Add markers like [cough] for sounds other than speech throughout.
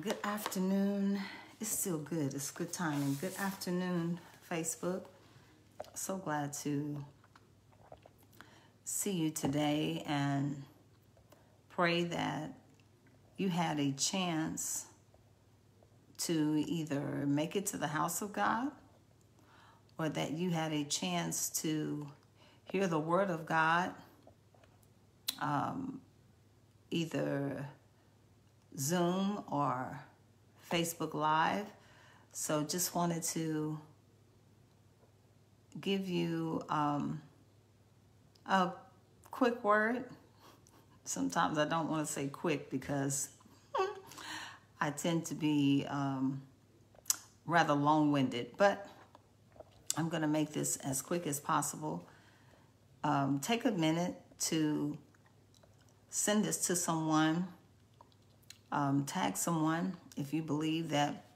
Good afternoon. It's still good. It's good timing. Good afternoon, Facebook. So glad to see you today and pray that you had a chance to either make it to the house of God or that you had a chance to hear the word of God um, either Zoom or Facebook Live. So just wanted to give you um, a quick word. Sometimes I don't want to say quick because [laughs] I tend to be um, rather long-winded, but I'm going to make this as quick as possible. Um, take a minute to send this to someone um, tag someone if you believe that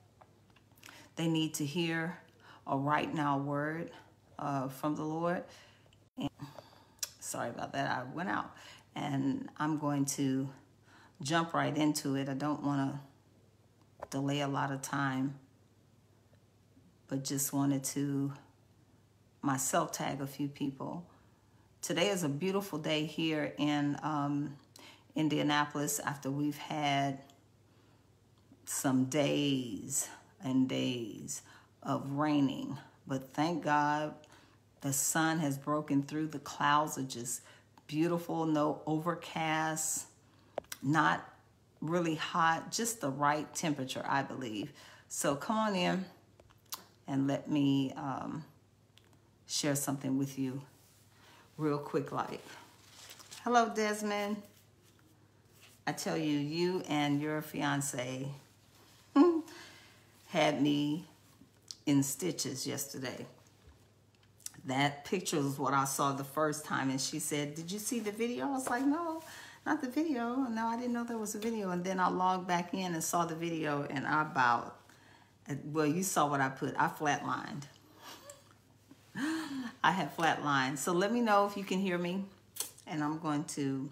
they need to hear a right now word uh, from the Lord. And sorry about that. I went out and I'm going to jump right into it. I don't want to delay a lot of time, but just wanted to myself tag a few people. Today is a beautiful day here in um, Indianapolis after we've had some days and days of raining. But thank God the sun has broken through. The clouds are just beautiful, no overcast, not really hot, just the right temperature, I believe. So come on in and let me um, share something with you real quick like. Hello, Desmond. I tell you, you and your fiance had me in stitches yesterday. That picture was what I saw the first time, and she said, Did you see the video? I was like, No, not the video. No, I didn't know there was a video. And then I logged back in and saw the video, and I about, well, you saw what I put. I flatlined. I had flatlined. So let me know if you can hear me, and I'm going to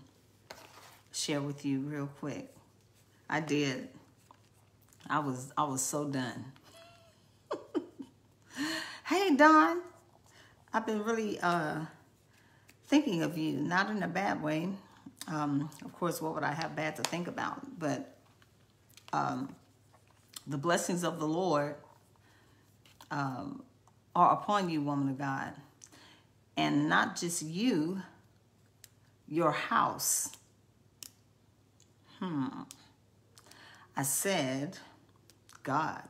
share with you real quick. I did. I was I was so done. [laughs] hey Dawn, I've been really uh, thinking of you, not in a bad way. Um, of course, what would I have bad to think about? But um, the blessings of the Lord um, are upon you, woman of God, and not just you, your house Hmm. I said, God,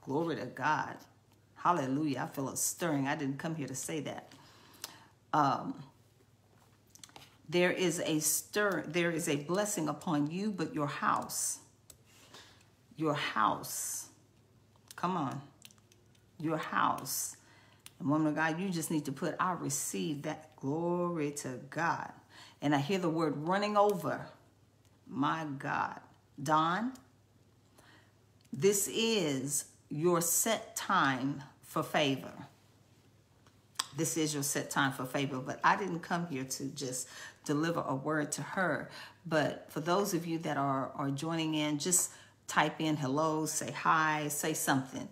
glory to God. Hallelujah. I feel a stirring. I didn't come here to say that. Um, there is a stir, there is a blessing upon you, but your house, your house, come on, your house. And woman of God, you just need to put, I receive that glory to God. And I hear the word running over. My God. Dawn, this is your set time for favor. This is your set time for favor, but I didn't come here to just deliver a word to her. But for those of you that are, are joining in, just type in hello, say hi, say something.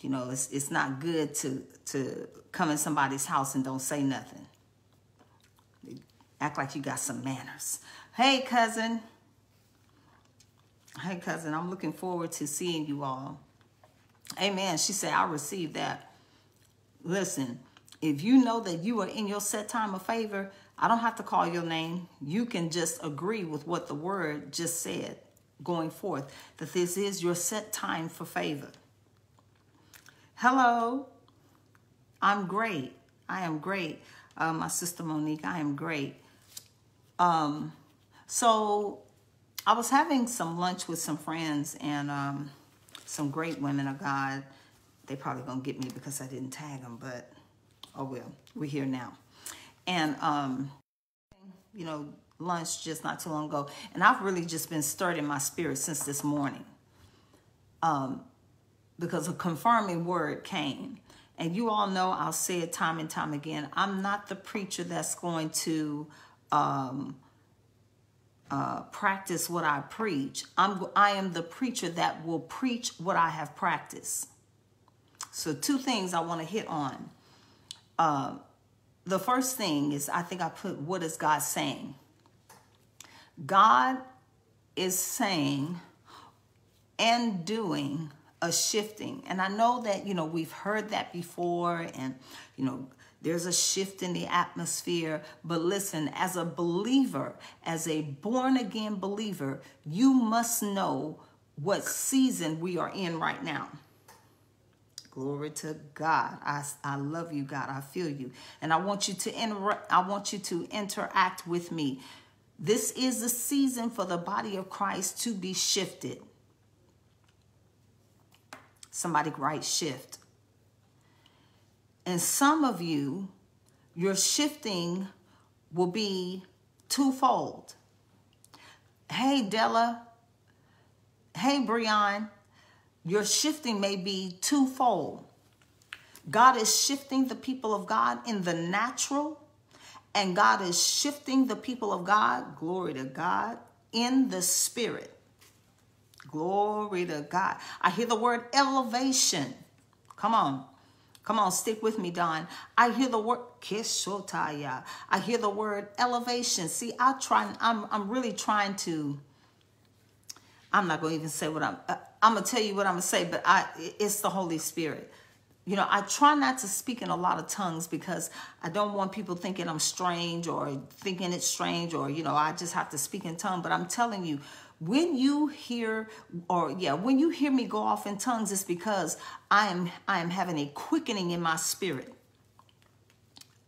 You know, it's, it's not good to, to come in somebody's house and don't say nothing. Act like you got some manners. Hey, cousin. Hey, cousin, I'm looking forward to seeing you all. Amen. She said, I received that. Listen, if you know that you are in your set time of favor, I don't have to call your name. You can just agree with what the word just said going forth, that this is your set time for favor. Hello. I'm great. I am great. Uh, my sister Monique, I am great. Um, so I was having some lunch with some friends and um, some great women of God. They probably gonna get me because I didn't tag them, but oh well, we're here now. And um, you know, lunch just not too long ago, and I've really just been stirred in my spirit since this morning. Um, because a confirming word came. And you all know, I'll say it time and time again, I'm not the preacher that's going to um, uh, practice what I preach. I'm, I am the preacher that will preach what I have practiced. So, two things I want to hit on. Uh, the first thing is I think I put, what is God saying? God is saying and doing a shifting. And I know that, you know, we've heard that before and, you know, there's a shift in the atmosphere. But listen, as a believer, as a born again believer, you must know what season we are in right now. Glory to God. I, I love you, God. I feel you. And I want you to inter- I want you to interact with me. This is the season for the body of Christ to be shifted. Somebody write shift. And some of you, your shifting will be twofold. Hey, Della. Hey, Brian. Your shifting may be twofold. God is shifting the people of God in the natural, and God is shifting the people of God, glory to God, in the spirit. Glory to God. I hear the word elevation. Come on. Come on, stick with me, Dawn. I hear the word kishotaya. I hear the word elevation. See, I try. I'm. I'm really trying to. I'm not going to even say what I'm. Uh, I'm gonna tell you what I'm gonna say, but I. It's the Holy Spirit. You know, I try not to speak in a lot of tongues because I don't want people thinking I'm strange or thinking it's strange or you know I just have to speak in tongue. But I'm telling you, when you hear or yeah when you hear me go off in tongues it's because i am i am having a quickening in my spirit.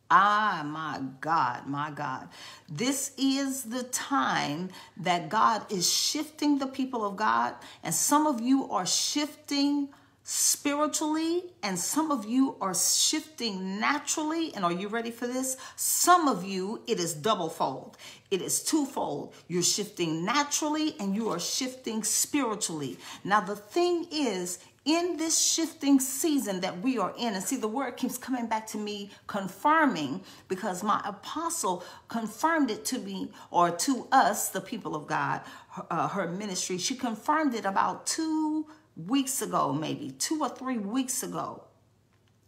Ah my god my god. This is the time that god is shifting the people of god and some of you are shifting spiritually, and some of you are shifting naturally. And are you ready for this? Some of you, it is double fold, it is twofold. You're shifting naturally and you are shifting spiritually. Now, the thing is, in this shifting season that we are in, and see, the word keeps coming back to me, confirming, because my apostle confirmed it to me or to us, the people of God, her, uh, her ministry. She confirmed it about two weeks ago, maybe two or three weeks ago.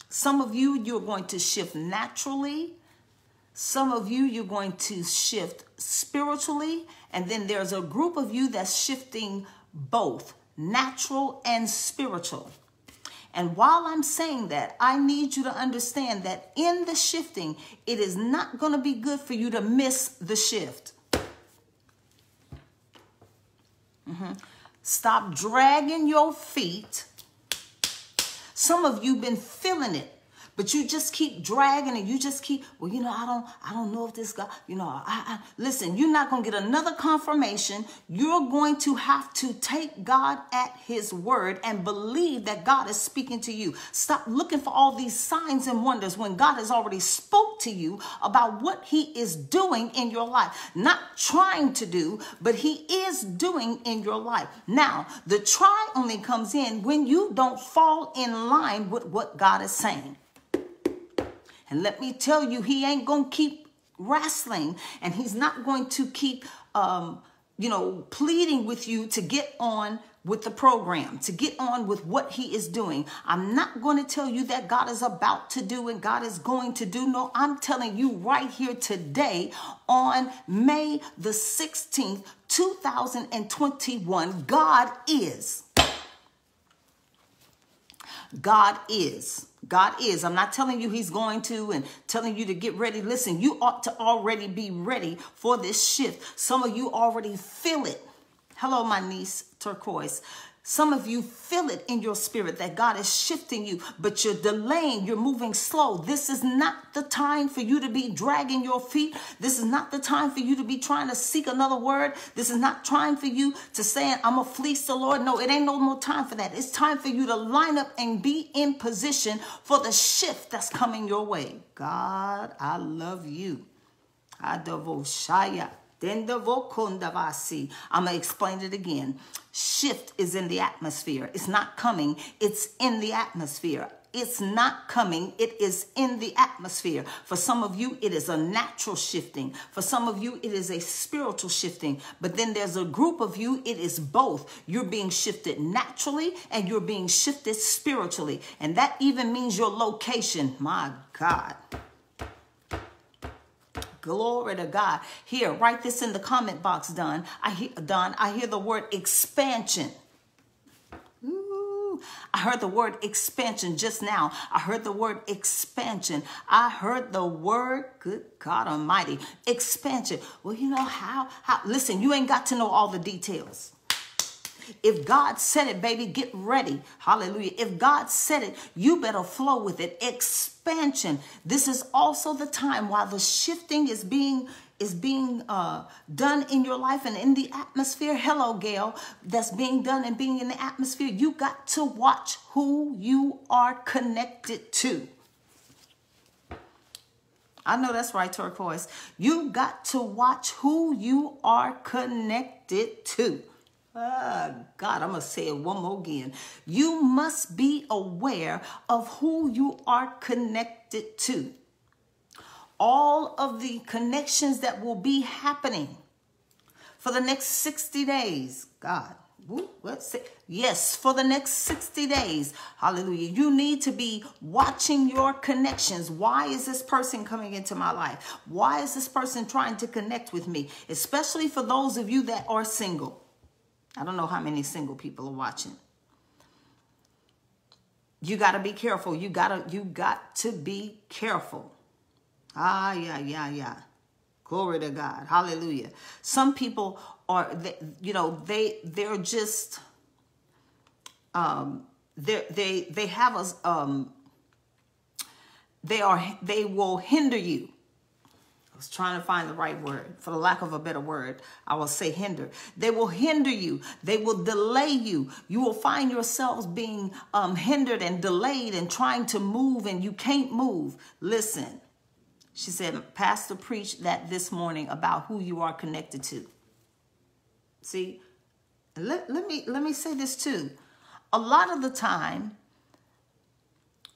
Some of you, you're going to shift naturally. Some of you, you're going to shift spiritually. And then there's a group of you that's shifting both natural and spiritual. And while I'm saying that, I need you to understand that in the shifting, it is not going to be good for you to miss the shift. Mm-hmm. Stop dragging your feet. Some of you been feeling it but you just keep dragging and you just keep well you know i don't i don't know if this guy you know I, I listen you're not going to get another confirmation. You're going to have to take god at his word and believe that god is speaking to you. Stop looking for all these signs and wonders when god has already spoke to you about what he is doing in your life. Not trying to do but he is doing in your life. Now the try only comes in when you don't fall in line with what god is saying and let me tell you, he ain't going to keep wrestling and he's not going to keep, um, you know, pleading with you to get on with the program, to get on with what he is doing. I'm not going to tell you that God is about to do and God is going to do. No, I'm telling you right here today on May the 16th, 2021, God is. God is. God is. I'm not telling you he's going to and telling you to get ready. Listen, you ought to already be ready for this shift. Some of you already feel it. Hello, my niece, Turquoise. Some of you feel it in your spirit that God is shifting you, but you're delaying, you're moving slow. This is not the time for you to be dragging your feet. This is not the time for you to be trying to seek another word. This is not time for you to say, I'm going to fleece the Lord. No, it ain't no more time for that. It's time for you to line up and be in position for the shift that's coming your way. God, I love you. Adavoshaya. I'm going to explain it again. Shift is in the atmosphere. It's not coming, it's in the atmosphere. It's not coming, it is in the atmosphere. For some of you, it is a natural shifting. For some of you, it is a spiritual shifting. But then there's a group of you, it is both. You're being shifted naturally and you're being shifted spiritually. And that even means your location. My God. Glory to God. Here, write this in the comment box, Dawn. I hear Dawn, I hear the word expansion. I heard the word expansion just now. I heard the word expansion. I heard the word, good God Almighty, expansion. Well, you know how? How? Listen, you ain't got to know all the details. If God said it, baby, get ready. Hallelujah. If God said it, you better flow with it. Expansion. This is also the time while the shifting is being is being uh, done in your life and in the atmosphere. Hello, Gail. That's being done and being in the atmosphere. You got to watch who you are connected to. I know that's right, turquoise. You got to watch who you are connected to. Ah, God, I'm going to say it one more again. You must be aware of who you are connected to. All of the connections that will be happening for the next 60 days. God, what's it? Yes, for the next 60 days. Hallelujah. You need to be watching your connections. Why is this person coming into my life? Why is this person trying to connect with me? Especially for those of you that are single. I don't know how many single people are watching. You got to be careful. You got to you got to be careful. Ah, yeah, yeah, yeah. Glory to God. Hallelujah. Some people are you know, they they're just um they they they have us um they are they will hinder you was trying to find the right word. For the lack of a better word, I will say hinder. They will hinder you. They will delay you. You will find yourselves being um, hindered and delayed and trying to move and you can't move. Listen, she said, Pastor preached that this morning about who you are connected to. See, let, let, me, let me say this too. A lot of the time,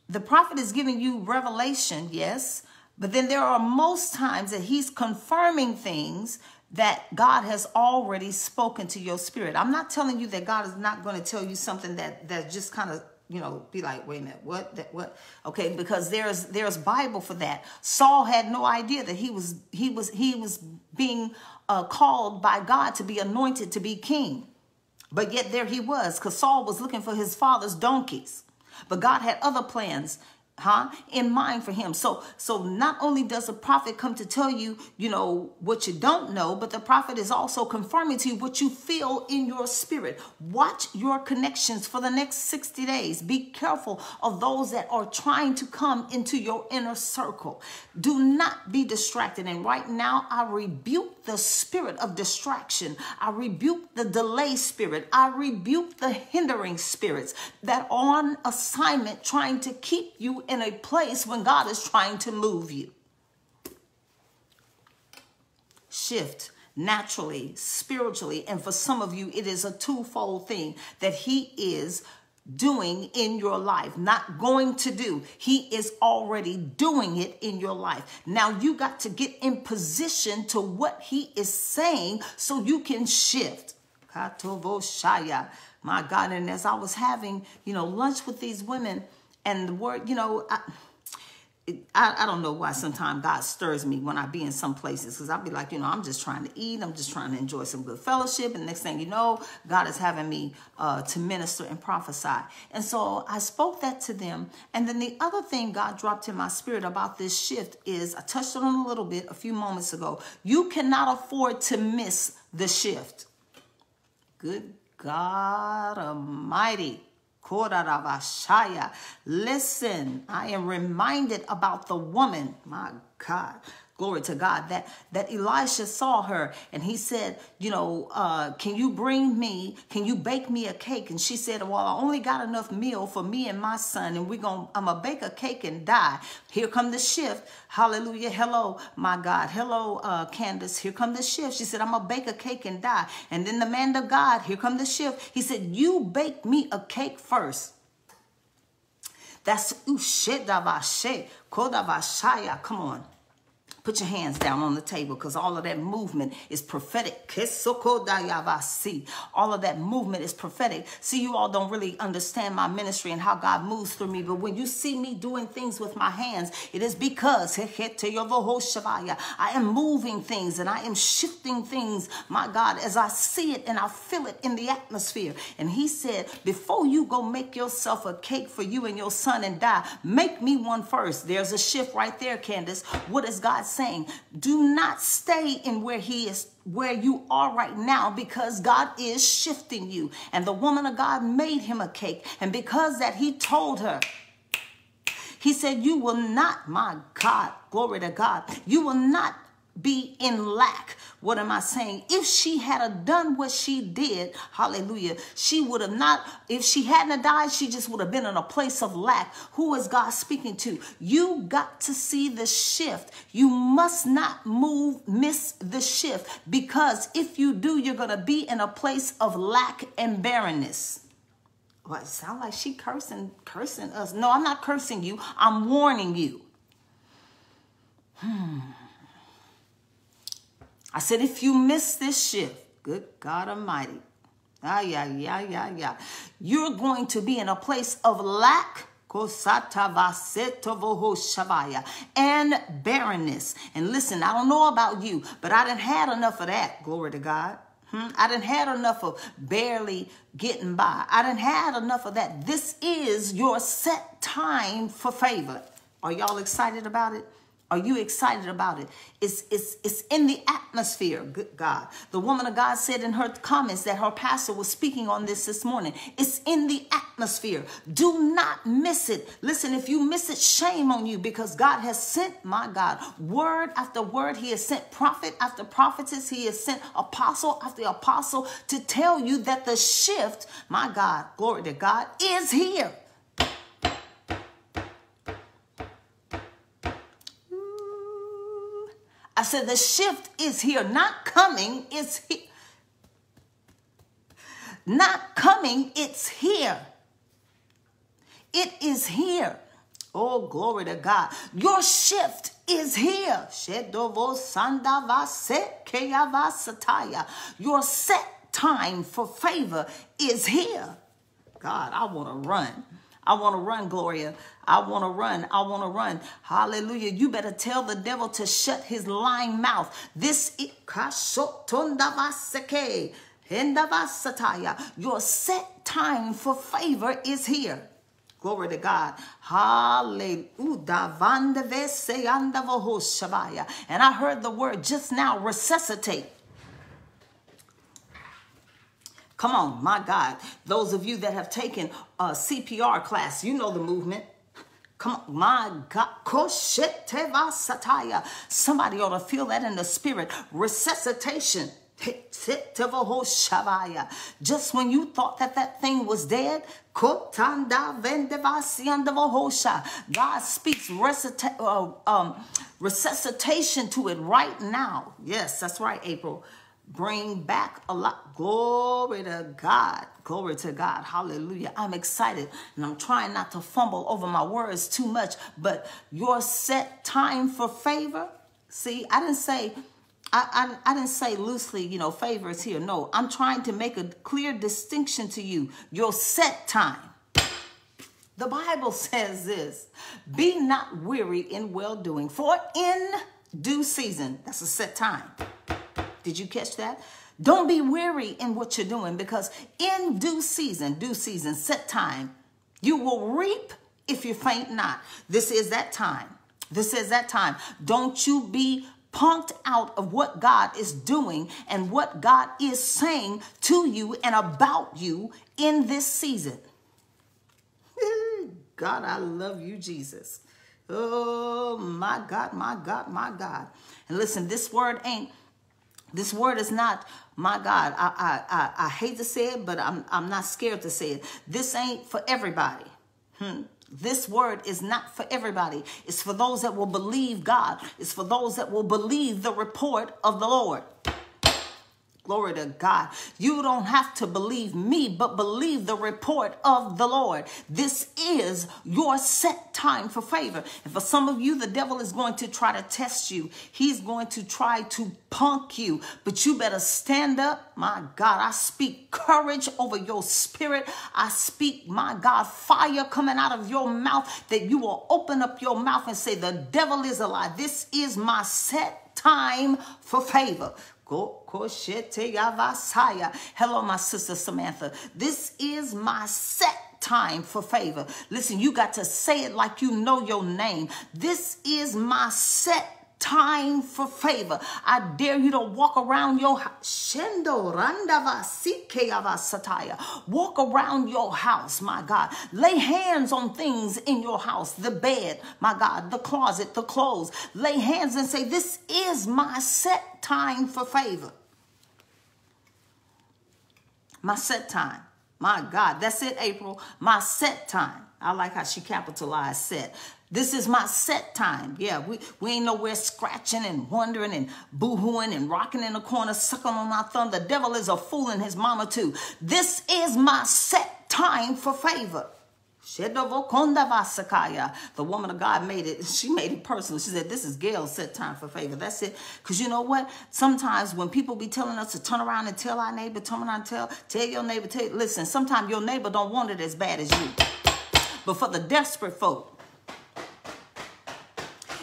the prophet is giving you revelation, yes, but then there are most times that he's confirming things that God has already spoken to your spirit. I'm not telling you that God is not going to tell you something that that just kind of you know be like wait a minute what that what? Okay because there's there's bible for that. Saul had no idea that he was he was he was being uh, called by god to be anointed to be king. But yet there he was because saul was looking for his father's donkeys. But god had other plans huh in mind for him. So so not only does the prophet come to tell you you know what you don't know but the prophet is also confirming to you what you feel in your spirit. Watch your connections for the next 60 days. Be careful of those that are trying to come into your inner circle. Do not be distracted. And right now i rebuke the spirit of distraction. I rebuke the delay spirit. I rebuke the hindering spirits that on assignment trying to keep you in a place when God is trying to move you. Shift naturally, spiritually, and for some of you, it is a twofold thing that He is doing in your life, not going to do. He is already doing it in your life. Now you got to get in position to what he is saying so you can shift. My God, and as I was having, you know, lunch with these women, and the word, you know, I, I, I, don't know why sometimes God stirs me when I be in some places because I'll be like, you know, I'm just trying to eat. I'm just trying to enjoy some good fellowship. And next thing you know, God is having me uh, to minister and prophesy. And so I spoke that to them. And then the other thing God dropped in my spirit about this shift is I touched on a little bit a few moments ago. You cannot afford to miss the shift. Good God Almighty. Listen, I am reminded about the woman, my God, glory to God, that, that Elisha saw her and he said, you know, uh, can you bring me, can you bake me a cake? And she said, well, I only got enough meal for me and my son and we're to, I'm to bake a cake and die. Here come the shift. Hallelujah. Hello, my God. Hello, uh, Candace. Here come the shift. She said, I'm to bake a cake and die. And then the man of God, here come the shift. He said, you bake me a cake first. That's ushedavashe, kodavashaya. Come on. Put your hands down on the table because all of that movement is prophetic. All of that movement is prophetic. See, you all don't really understand my ministry and how God moves through me. But when you see me doing things with my hands, it is because [laughs] I am moving things and I am shifting things, my God, as I see it and I feel it in the atmosphere. And He said, Before you go make yourself a cake for you and your son and die, make me one first. There's a shift right there, Candace. What is God saying, do not stay in where he is where you are right now because God is shifting you. And the woman of God made him a cake. And because that he told her, he said, You will not, my God, glory to God, you will not be in lack. What am I saying? If she had done what she did, hallelujah, she would have not, if she hadn't died, she just would have been in a place of lack. Who is God speaking to? You got to see the shift. You must not move, miss the shift, because if you do, you're going to be in a place of lack and barrenness. Well, it sounds like she cursing, cursing us. No, I'm not cursing you. I'm warning you. Hmm. I said, if you miss this shift, good God Almighty, ah, yeah, yeah, yeah, yeah, you're going to be in a place of lack and barrenness. And listen, I don't know about you, but I didn't had enough of that. Glory to God. Hmm? I didn't had enough of barely getting by. I didn't had enough of that. This is your set time for favor. Are y'all excited about it? Are you excited about it? It's, it's, it's in the atmosphere, good God. The woman of God said in her comments that her pastor was speaking on this this morning. It's in the atmosphere. Do not miss it. Listen, if you miss it, shame on you because God has sent, my God, word after word. He has sent prophet after prophetess. He has sent apostle after apostle to tell you that the shift, my God, glory to God, is here. I said the shift is here, not coming, it's here. Not coming, it's here. It is here. Oh, glory to God. Your shift is here. Your set time for favor is here. God, I want to run. I want to run, Gloria. I want to run. I want to run. Hallelujah. You better tell the devil to shut his lying mouth. This your set time for favor is here. Glory to God. Hallelujah. And I heard the word just now resuscitate. Come on, my God. Those of you that have taken a CPR class, you know the movement. Come on, my God. Somebody ought to feel that in the spirit. Resuscitation. Just when you thought that that thing was dead, God speaks uh, um, resuscitation to it right now. Yes, that's right, April bring back a lot. Glory to God. Glory to God. Hallelujah. I'm excited and I'm trying not to fumble over my words too much, but your set time for favor. See, I didn't say, I, I, I didn't say loosely, you know, favor is here. No, I'm trying to make a clear distinction to you. Your set time. The Bible [laughs] says this Be not weary in well doing, for in due season, that's a set time did you catch that? Don't be weary in what you're doing because in due season, due season, set time, you will reap if you faint not. This is that time. This is that time. Don't you be punked out of what God is doing and what God is saying to you and about you in this season. [laughs] God, I love you, Jesus. Oh, my God, my God, my God. And listen, this word ain't this word is not, my God, I, I, I, I, hate to say it, but I'm, I'm not scared to say it. This ain't for everybody. Hmm. This word is not for everybody. It's for those that will believe God. It's for those that will believe the report of the Lord. Glory to God. You don't have to believe me, but believe the report of the Lord. This is your set time for favor. And for some of you, the devil is going to try to test you. He's going to try to punk you, but you better stand up. My God, I speak courage over your spirit. I speak, my God, fire coming out of your mouth that you will open up your mouth and say, the devil is a lie. This is my set time for favor. Hello, my sister Samantha. This is my set time for favor. Listen, you got to say it like you know your name. This is my set time for favor. I dare you to walk around your shendo house. Walk around your house, my God. Lay hands on things in your house, the bed, my God, the closet, the clothes. Lay hands and say, This is my set time for favor. My set time. My God, that's it, April. My set time. I like how she capitalized set. This is my set time. Yeah, we, we ain't nowhere scratching and wondering and boo-hooing and rocking in the corner, sucking on my thumb. The devil is a fool and his mama too. This is my set time for favor. The woman of God made it, [laughs] she made it personal. She said, This is Gail's set time for favor. That's it. Because you know what? Sometimes when people be telling us to turn around and tell our neighbor, turn around and tell, tell your neighbor, tell, listen, sometimes your neighbor don't want it as bad as you. But for the desperate folk,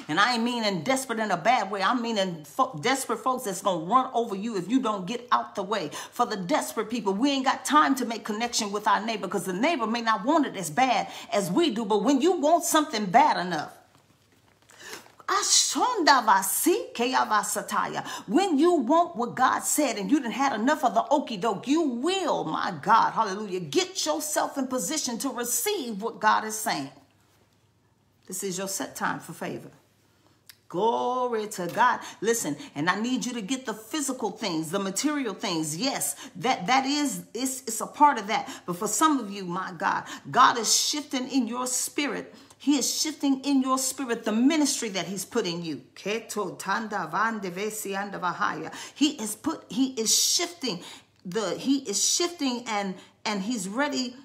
and I ain't meaning desperate in a bad way. I'm meaning fo- desperate folks that's going to run over you if you don't get out the way. For the desperate people, we ain't got time to make connection with our neighbor because the neighbor may not want it as bad as we do. But when you want something bad enough, when you want what God said and you didn't had enough of the okey doke, you will, my God, hallelujah, get yourself in position to receive what God is saying. This is your set time for favor. Glory to God. Listen, and I need you to get the physical things, the material things. Yes, that that is it's, it's a part of that. But for some of you, my God, God is shifting in your spirit. He is shifting in your spirit the ministry that He's put in you. He is put, He is shifting the He is shifting and and He's ready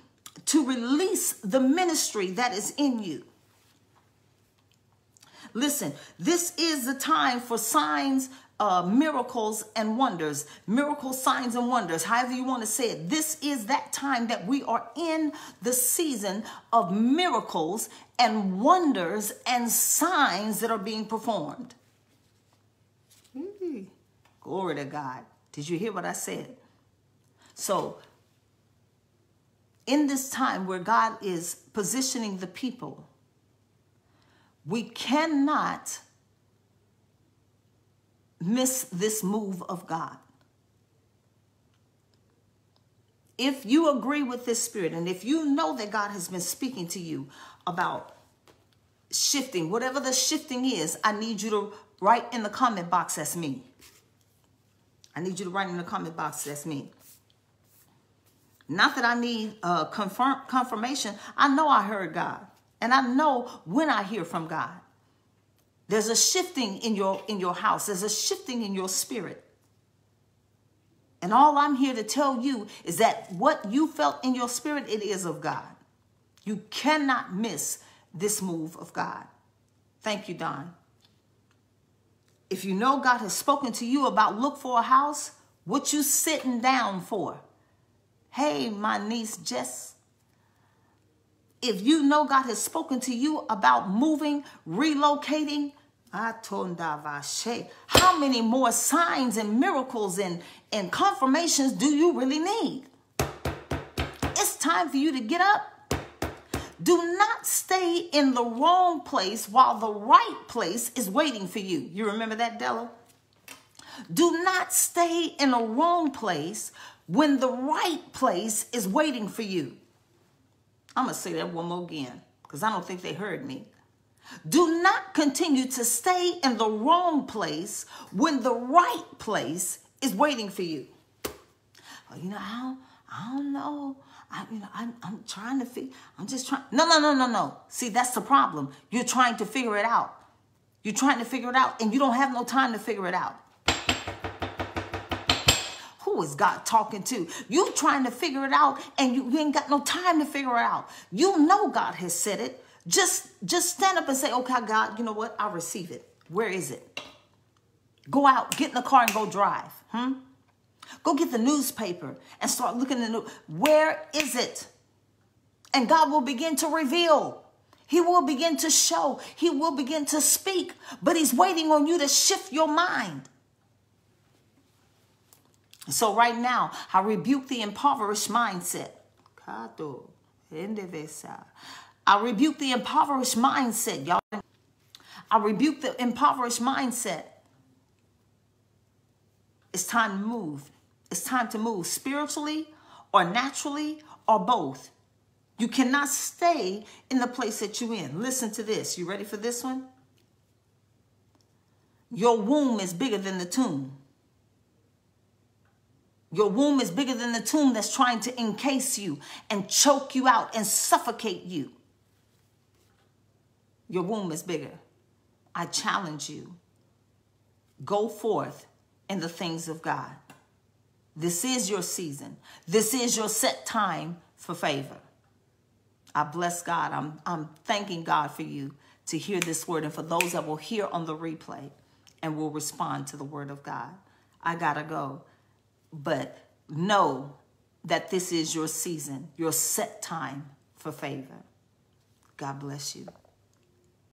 to release the ministry that is in you. Listen, this is the time for signs, uh, miracles, and wonders. Miracles, signs, and wonders, however you want to say it. This is that time that we are in the season of miracles and wonders and signs that are being performed. Glory to God. Did you hear what I said? So, in this time where God is positioning the people, we cannot miss this move of God. If you agree with this spirit and if you know that God has been speaking to you about shifting, whatever the shifting is, I need you to write in the comment box, that's me. I need you to write in the comment box, that's me. Not that I need uh, confirm, confirmation. I know I heard God. And I know when I hear from God. There's a shifting in your in your house. There's a shifting in your spirit. And all I'm here to tell you is that what you felt in your spirit, it is of God. You cannot miss this move of God. Thank you, Dawn. If you know God has spoken to you about look for a house, what you sitting down for? Hey, my niece Jess, if you know God has spoken to you about moving, relocating, how many more signs and miracles and, and confirmations do you really need? It's time for you to get up. Do not stay in the wrong place while the right place is waiting for you. You remember that, Della? Do not stay in the wrong place when the right place is waiting for you. I'm going to say that one more again because I don't think they heard me. Do not continue to stay in the wrong place when the right place is waiting for you. Oh, you know, I don't, I don't know. I, you know, I'm, I'm trying to figure, I'm just trying. No, no, no, no, no. See, that's the problem. You're trying to figure it out. You're trying to figure it out and you don't have no time to figure it out. Is God talking to? You trying to figure it out and you, you ain't got no time to figure it out. You know God has said it. Just just stand up and say, okay, God, you know what? I receive it. Where is it? Go out, get in the car and go drive. Hmm? Go get the newspaper and start looking at the Where is it? And God will begin to reveal. He will begin to show. He will begin to speak. But he's waiting on you to shift your mind. So right now, I rebuke the impoverished mindset. I rebuke the impoverished mindset, y'all. I rebuke the impoverished mindset. It's time to move. It's time to move spiritually or naturally or both. You cannot stay in the place that you're in. Listen to this. You ready for this one? Your womb is bigger than the tomb. Your womb is bigger than the tomb that's trying to encase you and choke you out and suffocate you. Your womb is bigger. I challenge you. Go forth in the things of God. This is your season. This is your set time for favor. I bless God. I'm, I'm thanking God for you to hear this word and for those that will hear on the replay and will respond to the word of God. I got to go. But know that this is your season, your set time for favor. God bless you.